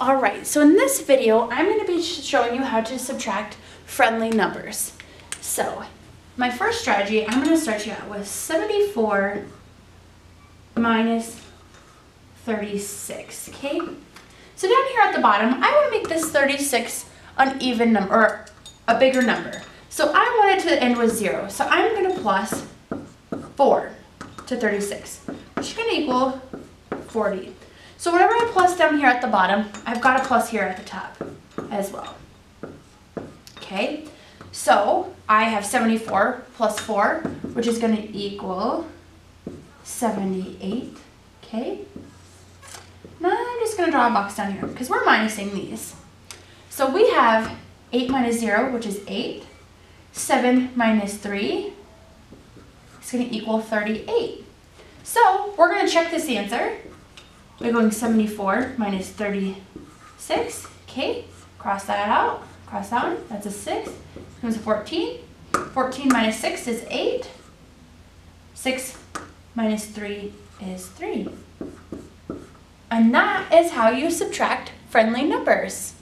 All right, so in this video, I'm going to be showing you how to subtract friendly numbers. So, my first strategy, I'm going to start you out with 74 minus 36, okay? So down here at the bottom, I want to make this 36 an even number, or a bigger number. So I want it to end with 0. So I'm going to plus 4 to 36, which is to equal 40. So whatever I plus down here at the bottom, I've got a plus here at the top as well. Okay, so I have 74 plus 4, which is going to equal 78. Okay, now I'm just going to draw a box down here because we're minusing these. So we have 8 minus 0, which is 8. 7 minus 3 is going to equal 38. So we're going to check this answer. We're going 74 minus 36. Okay, cross that out. Cross that one. That's a 6. Comes a 14. 14 minus 6 is 8. 6 minus 3 is 3. And that is how you subtract friendly numbers.